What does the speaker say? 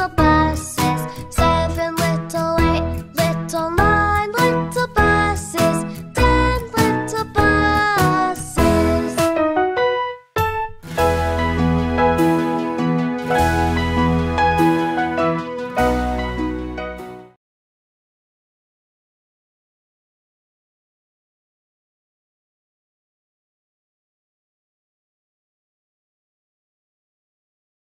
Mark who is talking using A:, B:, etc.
A: sopan